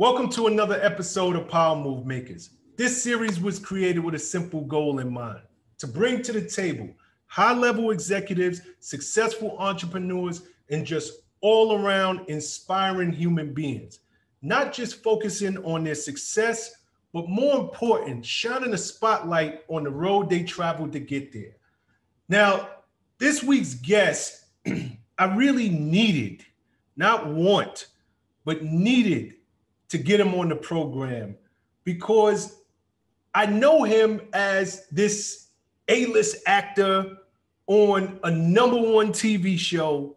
Welcome to another episode of Power Move Makers. This series was created with a simple goal in mind to bring to the table high level executives, successful entrepreneurs, and just all around inspiring human beings. Not just focusing on their success, but more important, shining a spotlight on the road they traveled to get there. Now, this week's guest, I really needed, not want, but needed to get him on the program because I know him as this A-list actor on a number one TV show,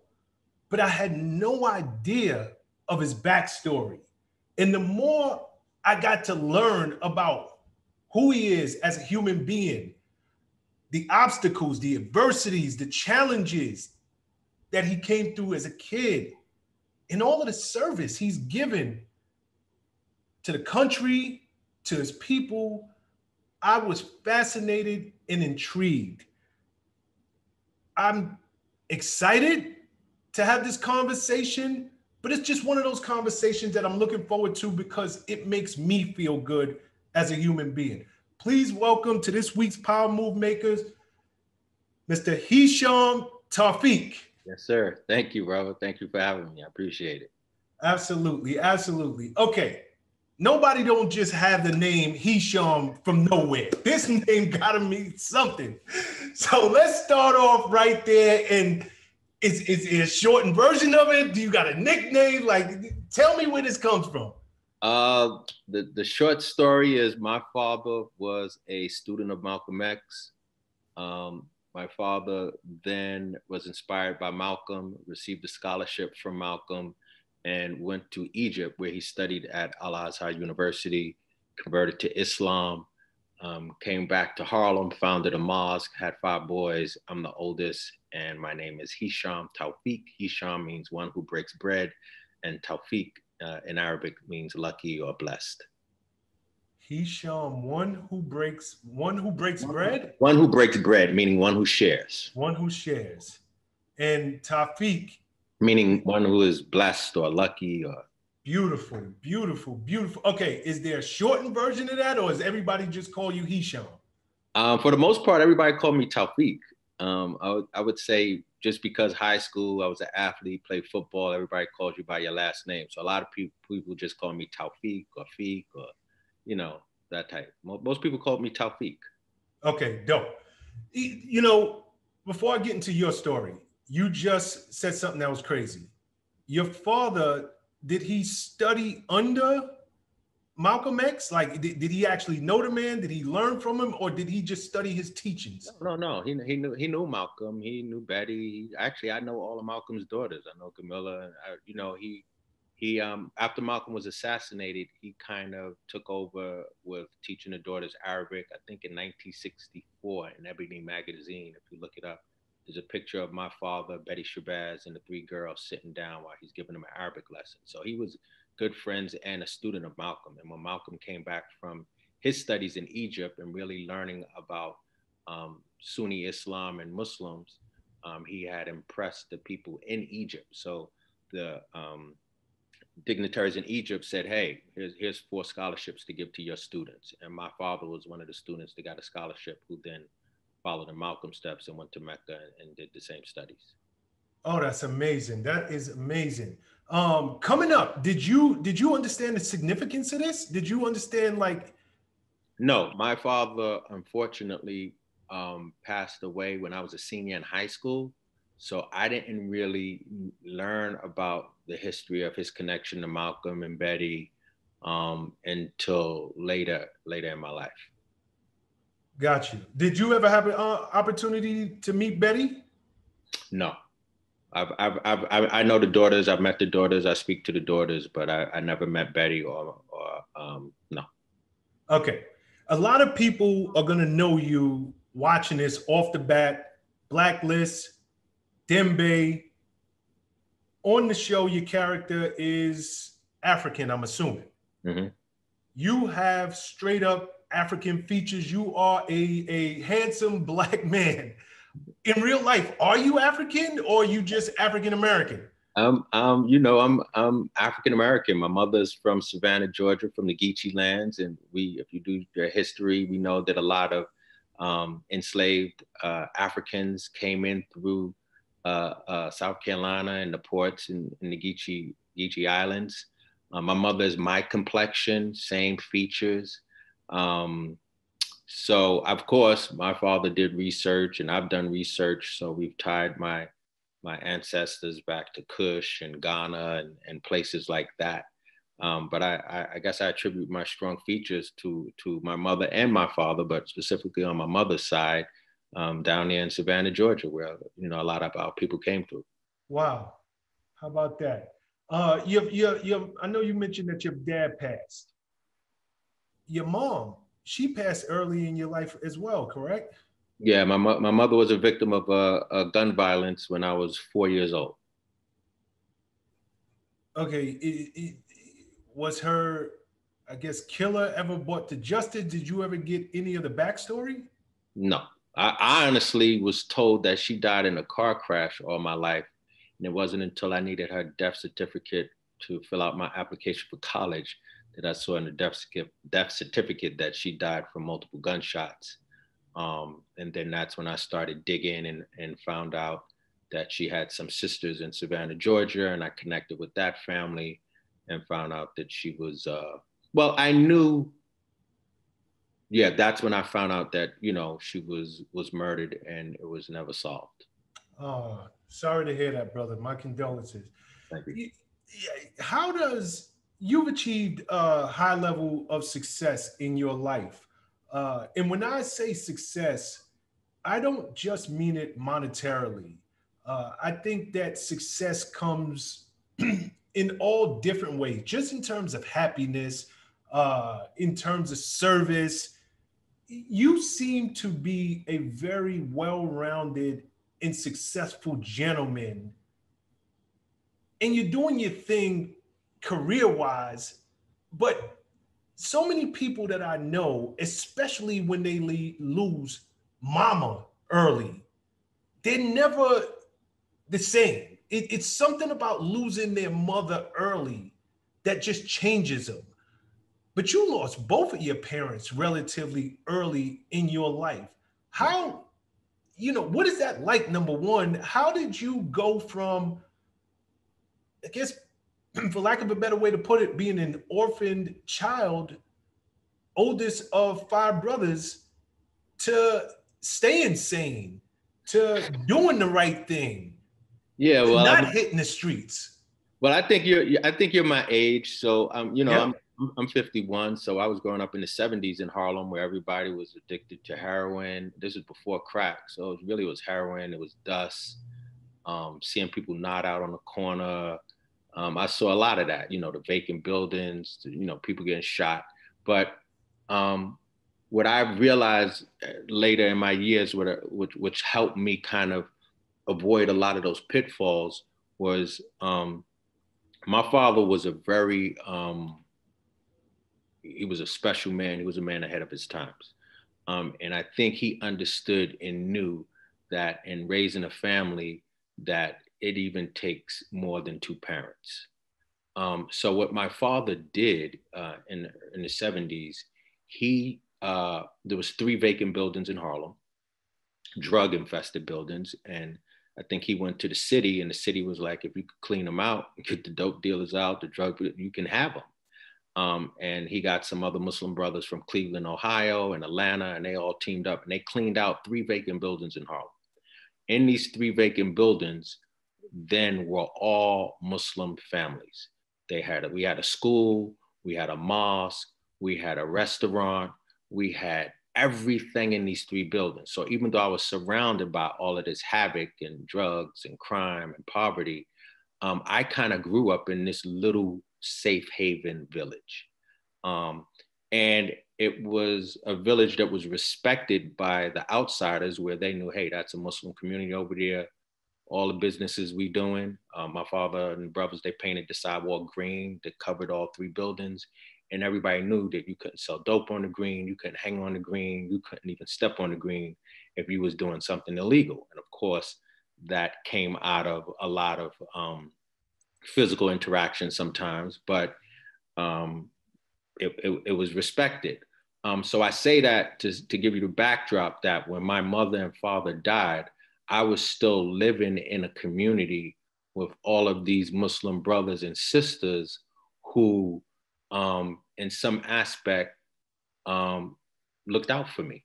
but I had no idea of his backstory. And the more I got to learn about who he is as a human being, the obstacles, the adversities, the challenges that he came through as a kid, and all of the service he's given to the country, to his people. I was fascinated and intrigued. I'm excited to have this conversation, but it's just one of those conversations that I'm looking forward to because it makes me feel good as a human being. Please welcome to this week's Power Move Makers, Mr. Hisham Tawfiq. Yes, sir. Thank you, brother. Thank you for having me. I appreciate it. Absolutely. Absolutely. Okay nobody don't just have the name Hisham from nowhere. This name gotta mean something. So let's start off right there. And is, is it a shortened version of it? Do you got a nickname? Like, tell me where this comes from. Uh, the, the short story is my father was a student of Malcolm X. Um, my father then was inspired by Malcolm, received a scholarship from Malcolm, and went to Egypt, where he studied at Al Azhar University, converted to Islam, um, came back to Harlem, founded a mosque, had five boys. I'm the oldest, and my name is Hisham Tawfiq. Hisham means one who breaks bread, and Tawfiq uh, in Arabic means lucky or blessed. Hisham, one who breaks one who breaks bread. One who breaks bread, meaning one who shares. One who shares, and Tawfiq meaning one who is blessed or lucky or beautiful beautiful beautiful. Okay is there a shortened version of that or is everybody just call you hisham? Um, for the most part everybody called me tawfiq. Um, I, would, say just because high school i was an athlete played football everybody calls you by your last name. So a lot of people, people just call me tawfiq or Fiq or you know that type. Most people call me tawfiq. Okay dope. You know before i get into your story you just said something that was crazy. Your father, did he study under Malcolm X? Like, did, did he actually know the man? Did he learn from him, or did he just study his teachings? No, no, no. He, he knew he knew Malcolm. He knew Betty. Actually, I know all of Malcolm's daughters. I know Gamilah. I, you know, he he um after Malcolm was assassinated, he kind of took over with teaching the daughters Arabic. I think in 1964 in Ebony magazine, if you look it up there's a picture of my father, Betty Shabazz, and the three girls sitting down while he's giving them an Arabic lesson. So he was good friends and a student of Malcolm. And when Malcolm came back from his studies in Egypt and really learning about um, Sunni Islam and Muslims, um, he had impressed the people in Egypt. So the um, dignitaries in Egypt said, "Hey, here's, here's four scholarships to give to your students." And my father was one of the students that got a scholarship, who then followed in Malcolm steps and went to Mecca and, and did the same studies. Oh, that's amazing. That is amazing. Um, coming up, did you did you understand the significance of this? Did you understand like no, my father unfortunately um, passed away when I was a senior in high school. So I didn't really learn about the history of his connection to Malcolm and Betty um, until later, later in my life. Got you. Did you ever have an uh, opportunity to meet Betty? No. I've, I've, I've, I know the daughters. I've met the daughters. I speak to the daughters, but I, I never met Betty or, or um, no. Okay. A lot of people are going to know you watching this off the bat. Blacklist, Dembe. On the show, your character is African, I'm assuming. Mm-hmm. You have straight up African features. You are a, a handsome black man. In real life, are you African or are you just African American? Um, um, you know, I'm I'm African American. My mother's from Savannah, Georgia, from the Geechee lands, and we, if you do your history, we know that a lot of um, enslaved uh, Africans came in through uh, uh, South Carolina and the ports in, in the Geechee Geechee Islands. Uh, my mother is my complexion, same features. Um, so of course, my father did research, and I've done research. So we've tied my my ancestors back to Kush and Ghana and, and places like that. Um, but I, I, guess I attribute my strong features to to my mother and my father, but specifically on my mother's side, um, down there in Savannah, Georgia, where you know a lot of our people came through. Wow, how about that? Uh, you, you, you. I know you mentioned that your dad passed. Your mom, she passed early in your life as well, correct? Yeah, my my mother was a victim of uh, gun violence when I was four years old. Okay, it, it, was her, I guess, killer ever brought to justice? Did you ever get any of the backstory? No, I, I honestly was told that she died in a car crash all my life, and it wasn't until I needed her death certificate to fill out my application for college that I saw in the death, death certificate that she died from multiple gunshots. Um, and then that's when I started digging and, and found out that she had some sisters in Savannah, Georgia, and I connected with that family and found out that she was, uh, well, I knew, yeah, that's when I found out that, you know, she was, was murdered and it was never solved. Oh, sorry to hear that, brother. My condolences. Thank you. How does, you've achieved a high level of success in your life uh, and when I say success, I don't just mean it monetarily. Uh, I think that success comes in all different ways, just in terms of happiness, uh, in terms of service. You seem to be a very well rounded and successful gentleman. And you're doing your thing career wise, but so many people that I know, especially when they lose mama early, they're never the same. It, it's something about losing their mother early that just changes them. But you lost both of your parents relatively early in your life. How, you know, what is that like? Number one, how did you go from, I guess, for lack of a better way to put it, being an orphaned child, oldest of five brothers, to staying sane, to doing the right thing. Yeah, well, not I'm, hitting the streets. Well, I think you're. I think you're my age, so um, you know, I'm I'm 51, so I was growing up in the 70s in Harlem, where everybody was addicted to heroin. This is before crack, so it really was heroin. It was dust. Um, seeing people nod out on the corner, um, I saw a lot of that, you know, the vacant buildings, you know, people getting shot. But um, what I realized uh, later in my years, which, which helped me kind of avoid a lot of those pitfalls, was um, my father was a very, um, he was a special man. He was a man ahead of his times. Um, and I think he understood and knew that in raising a family, that it even takes more than two parents. Um, so what my father did uh, in in the 70s, he uh, there was three vacant buildings in Harlem, drug infested buildings, and I think he went to the city, and the city was like, if you could clean them out, get the dope dealers out, the drug, you can have them. Um, and he got some other Muslim brothers from Cleveland, Ohio, and Atlanta, and they all teamed up and they cleaned out three vacant buildings in Harlem. In these three vacant buildings, then were all Muslim families. They had a, we had a school, we had a mosque, we had a restaurant, we had everything in these three buildings. So even though I was surrounded by all of this havoc and drugs and crime and poverty, um, I kind of grew up in this little safe haven village. Um, and it was a village that was respected by the outsiders where they knew, hey, that's a Muslim community over there all the businesses we doing. Um, my father and brothers, they painted the sidewalk green that covered all three buildings. And everybody knew that you couldn't sell dope on the green, you couldn't hang on the green, you couldn't even step on the green if you was doing something illegal. And of course, that came out of a lot of um, physical interaction sometimes, but um, it, it, it, was respected. Um, so I say that to, to give you the backdrop that when my mother and father died, I was still living in a community with all of these Muslim brothers and sisters who, um, in some aspect, um, looked out for me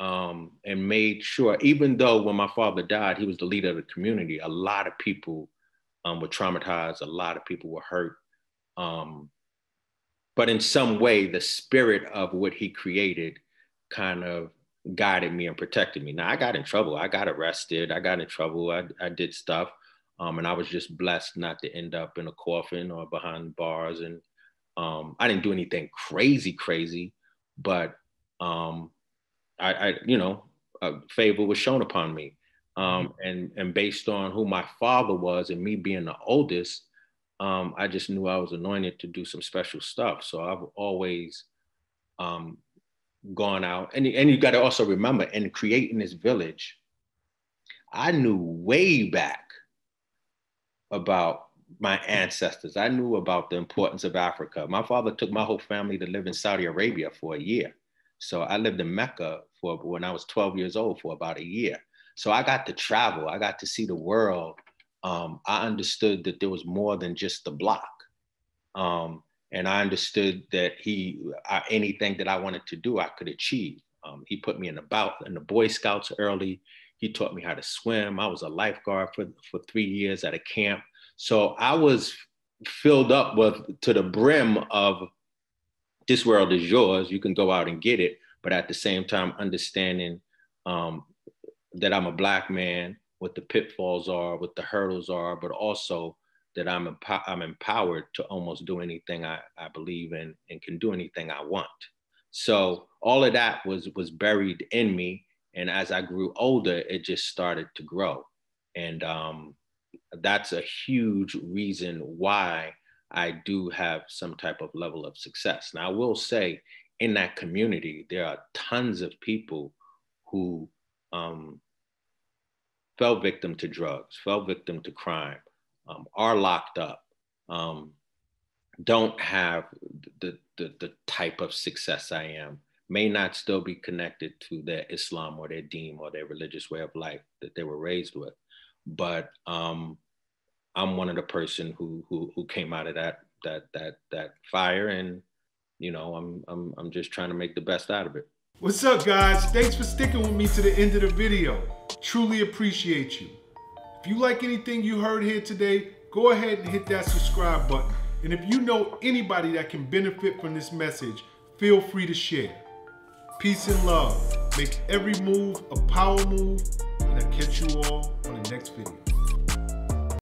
um, and made sure, even though when my father died, he was the leader of the community, a lot of people um, were traumatized, a lot of people were hurt. Um, but in some way, the spirit of what he created kind of guided me and protected me. Now, I got in trouble. I got arrested. I got in trouble. I, I did stuff. Um, and I was just blessed not to end up in a coffin or behind bars. And um, I didn't do anything crazy, crazy, but um, I, I, you know, a favor was shown upon me. Um, mm-hmm. and, and based on who my father was and me being the oldest, um, I just knew I was anointed to do some special stuff. So I've always um, gone out. And, and you got to also remember, in creating this village, I knew way back about my ancestors. I knew about the importance of Africa. My father took my whole family to live in Saudi Arabia for a year. So I lived in Mecca for when I was 12 years old for about a year. So I got to travel. I got to see the world. Um, I understood that there was more than just the block. Um, and I understood that he, uh, anything that I wanted to do, I could achieve. Um, he put me in the bout in the Boy Scouts early. He taught me how to swim. I was a lifeguard for, for three years at a camp. So I was filled up with to the brim of this world is yours. You can go out and get it. But at the same time, understanding um, that I'm a black man, what the pitfalls are, what the hurdles are, but also that I'm, empo- I'm empowered to almost do anything I, I believe in and can do anything I want. So all of that was was buried in me, and as I grew older, it just started to grow, and um, that's a huge reason why I do have some type of level of success. Now, I will say in that community, there are tons of people who um, fell victim to drugs, fell victim to crime, um, are locked up, um, don't have the, the, the type of success I am, may not still be connected to their Islam or their deen or their religious way of life that they were raised with. But um, I'm one of the person who who who came out of that that that that fire and you know I'm I'm I'm just trying to make the best out of it. What's up guys? Thanks for sticking with me to the end of the video. Truly appreciate you. If you like anything you heard here today, go ahead and hit that subscribe button. And if you know anybody that can benefit from this message, feel free to share. Peace and love. Make every move a power move, and I'll catch you all on the next video.